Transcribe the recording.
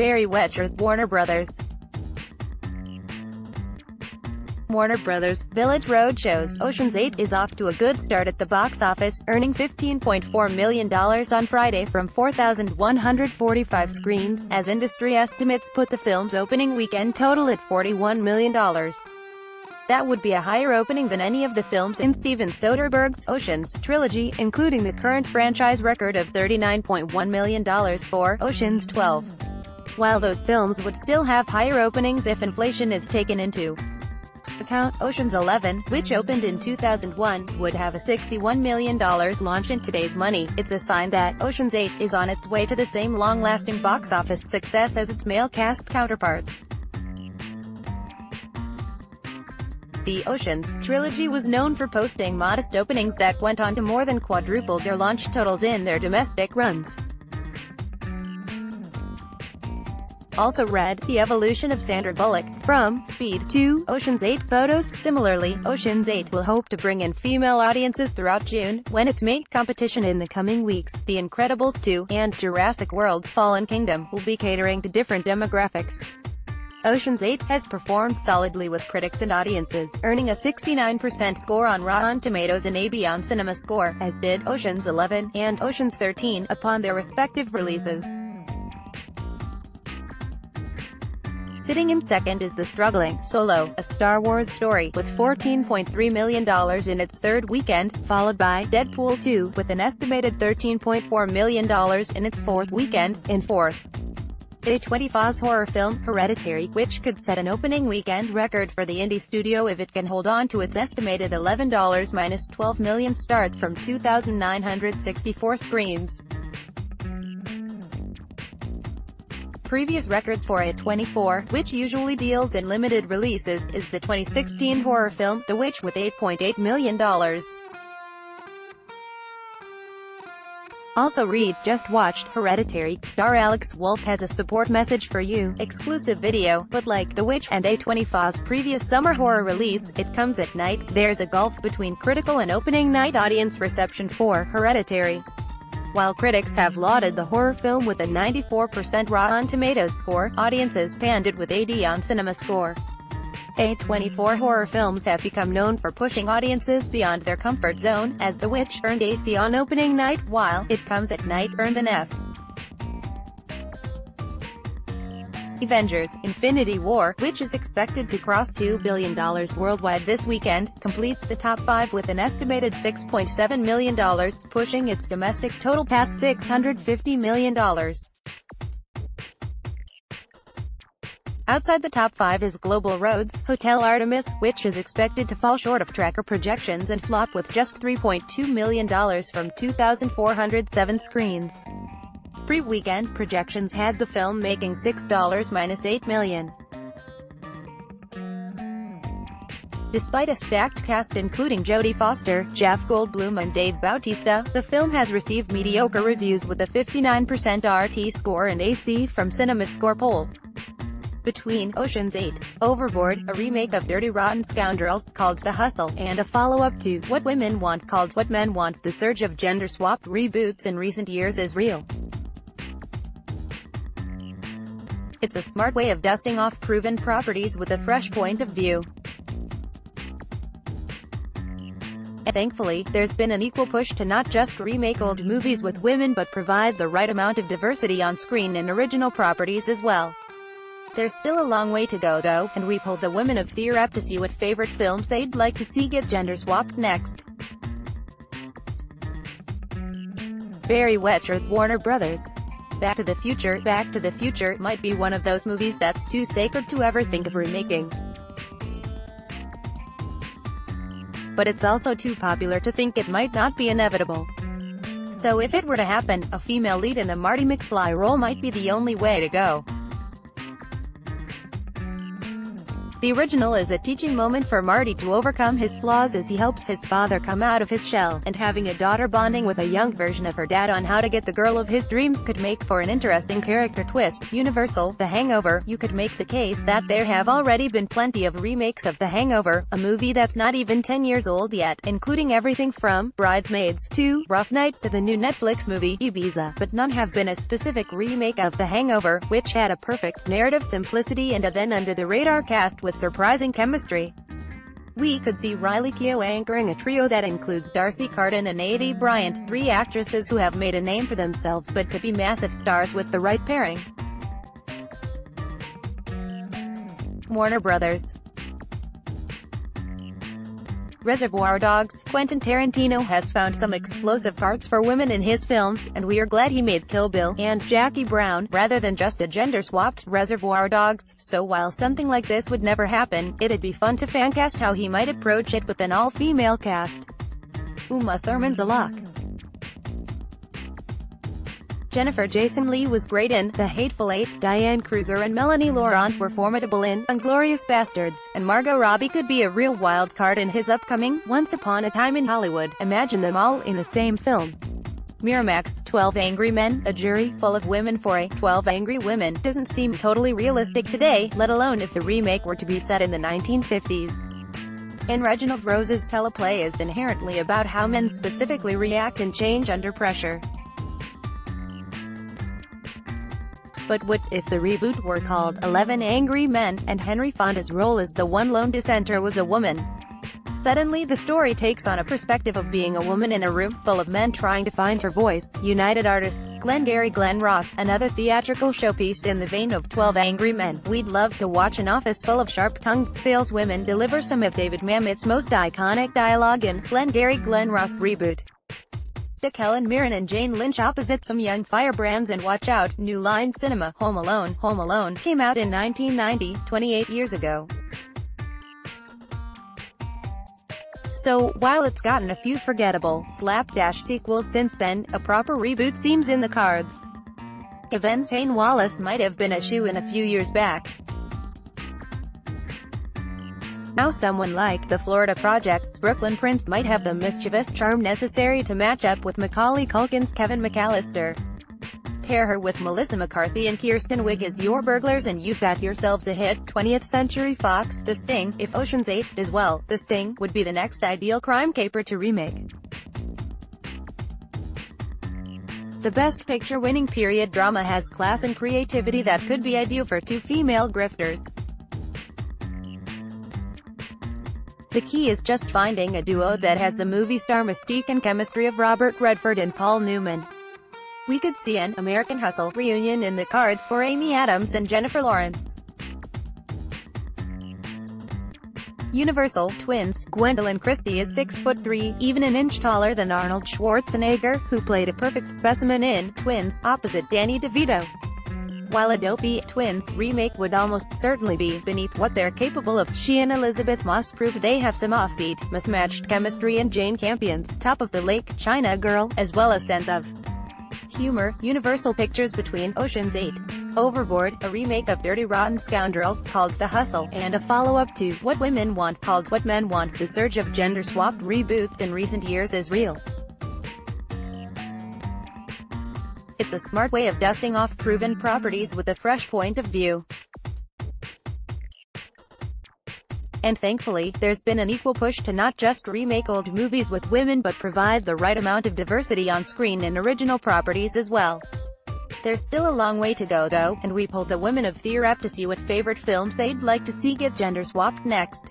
Barry Wetcher, Warner Brothers. Warner Brothers, Village Roadshows, Ocean's 8 is off to a good start at the box office, earning $15.4 million on Friday from 4,145 screens, as industry estimates put the film's opening weekend total at $41 million. That would be a higher opening than any of the films in Steven Soderbergh's Oceans trilogy, including the current franchise record of $39.1 million for Ocean's 12. While those films would still have higher openings if inflation is taken into account, Ocean's 11, which opened in 2001, would have a $61 million launch in today's money. It's a sign that Ocean's 8 is on its way to the same long-lasting box office success as its male cast counterparts. The Oceans trilogy was known for posting modest openings that went on to more than quadruple their launch totals in their domestic runs. Also read, The Evolution of Sandra Bullock, from Speed to Ocean's 8 photos. Similarly, Ocean's 8 will hope to bring in female audiences throughout June, when its main competition in the coming weeks, The Incredibles 2, and Jurassic World, Fallen Kingdom, will be catering to different demographics. Ocean's 8 has performed solidly with critics and audiences, earning a 69% score on Rotten Tomatoes and AB on Cinema Score, as did Ocean's 11 and Ocean's 13 upon their respective releases. Sitting in second is the struggling Solo, a Star Wars story, with $14.3 million in its third weekend, followed by Deadpool 2, with an estimated $13.4 million in its fourth weekend, in fourth. A24's horror film, Hereditary, which could set an opening weekend record for the indie studio if it can hold on to its estimated $11 minus 12 million start from 2,964 screens. Previous record for A24, which usually deals in limited releases, is the 2016 horror film, The Witch with $8.8 million. Also read, just watched, Hereditary, star Alex Wolff has a support message for you, exclusive video, but like The Witch and A24's previous summer horror release, It Comes at Night, there's a gulf between critical and opening night audience reception for Hereditary. While critics have lauded the horror film with a 94% Rotten Tomatoes score, audiences panned it with 80 on Cinema Score. A24 horror films have become known for pushing audiences beyond their comfort zone, as The Witch earned a C on opening night, while It Comes at Night earned an F. Avengers, Infinity War, which is expected to cross $2 billion worldwide this weekend, completes the top five with an estimated $6.7 million, pushing its domestic total past $650 million. Outside the top five is Global Road's, Hotel Artemis, which is expected to fall short of tracker projections and flop with just $3.2 million from 2,407 screens. Pre-weekend projections had the film making $6 minus $8 million. Despite a stacked cast including Jodie Foster, Jeff Goldblum and Dave Bautista, the film has received mediocre reviews with a 59% RT score and AC from Cinema Score polls. Between Ocean's 8, Overboard, a remake of Dirty Rotten Scoundrels called The Hustle, and a follow-up to What Women Want called What Men Want, the surge of gender-swapped reboots in recent years is real. It's a smart way of dusting off proven properties with a fresh point of view. Thankfully, there's been an equal push to not just remake old movies with women but provide the right amount of diversity on screen in original properties as well. There's still a long way to go though, and we polled the women of TheWrap to see what favorite films they'd like to see get gender swapped next. Barry Wetcher, Warner Brothers. Back to the Future Back to the Future might be one of those movies that's too sacred to ever think of remaking. But it's also too popular to think it might not be inevitable. So if it were to happen, a female lead in the Marty McFly role might be the only way to go. The original is a teaching moment for Marty to overcome his flaws as he helps his father come out of his shell, and having a daughter bonding with a young version of her dad on how to get the girl of his dreams could make for an interesting character twist. Universal, The Hangover, you could make the case that there have already been plenty of remakes of The Hangover, a movie that's not even 10 years old yet, including everything from Bridesmaids to Rough Night to the new Netflix movie, Ibiza, but none have been a specific remake of The Hangover, which had a perfect narrative simplicity and a then under-the-radar cast with with surprising chemistry. We could see Riley Keough anchoring a trio that includes D'Arcy Carden and Aidy Bryant, three actresses who have made a name for themselves but could be massive stars with the right pairing. Warner Brothers Reservoir Dogs, Quentin Tarantino has found some explosive parts for women in his films, and we are glad he made Kill Bill and Jackie Brown, rather than just a gender-swapped Reservoir Dogs, so while something like this would never happen, it'd be fun to fancast how he might approach it with an all-female cast. Uma Thurman's a lock. Jennifer Jason Leigh was great in The Hateful Eight, Diane Kruger and Melanie Laurent were formidable in Inglourious Basterds, and Margot Robbie could be a real wild card in his upcoming Once Upon a Time in Hollywood. Imagine them all in the same film. Miramax, 12 Angry Men, a jury full of women for a 12 Angry Women, doesn't seem totally realistic today, let alone if the remake were to be set in the 1950s. In Reginald Rose's teleplay is inherently about how men specifically react and change under pressure. But what if the reboot were called 11 Angry Men, and Henry Fonda's role as the one lone dissenter was a woman? Suddenly the story takes on a perspective of being a woman in a room full of men trying to find her voice. United Artists, Glengarry Glen Ross, another theatrical showpiece in the vein of 12 Angry Men. We'd love to watch an office full of sharp-tongued saleswomen deliver some of David Mamet's most iconic dialogue in Glengarry Glen Ross reboot. Stick Helen Mirren and Jane Lynch opposite some young firebrands and watch out, New Line Cinema, Home Alone, Home Alone, came out in 1990, 28 years ago. So, while it's gotten a few forgettable, slapdash sequels since then, a proper reboot seems in the cards. Quvenzhané Wallis might have been a shoe-in a few years back. Now someone like the Florida Project's Brooklyn Prince might have the mischievous charm necessary to match up with Macaulay Culkin's Kevin McCallister. Pair her with Melissa McCarthy and Kristen Wiig as your burglars and you've got yourselves a hit. 20th Century Fox, The Sting, if Ocean's 8 does well, The Sting, would be the next ideal crime caper to remake. The Best Picture winning period drama has class and creativity that could be ideal for two female grifters. The key is just finding a duo that has the movie star mystique and chemistry of Robert Redford and Paul Newman. We could see an American Hustle reunion in the cards for Amy Adams and Jennifer Lawrence. Universal Twins, Gwendoline Christie is 6 foot 3, even an inch taller than Arnold Schwarzenegger, who played a perfect specimen in Twins, opposite Danny DeVito. While Adobe Twins remake would almost certainly be beneath what they're capable of, she and Elisabeth Moss proved they have some offbeat, mismatched chemistry and Jane Campion's Top of the Lake, China Girl, as well as sense of humor, Universal Pictures between Ocean's 8, Overboard, a remake of Dirty Rotten Scoundrels, called The Hustle, and a follow-up to What Women Want, called What Men Want. The surge of gender-swapped reboots in recent years is real. It's a smart way of dusting off proven properties with a fresh point of view. And thankfully, there's been an equal push to not just remake old movies with women but provide the right amount of diversity on screen in original properties as well. There's still a long way to go though, and we polled the women of TheWrap to see what favorite films they'd like to see get gender swapped next.